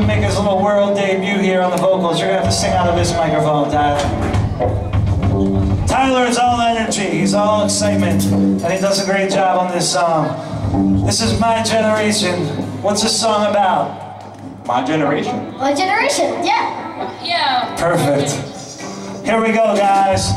to make his little world debut here on the vocals. You're gonna have to sing out of this microphone, Tyler. Tyler is all energy, he's all excitement, and he does a great job on this song. This is My Generation. What's this song about? My generation. My generation, yeah. Yeah. Perfect. Here we go, guys.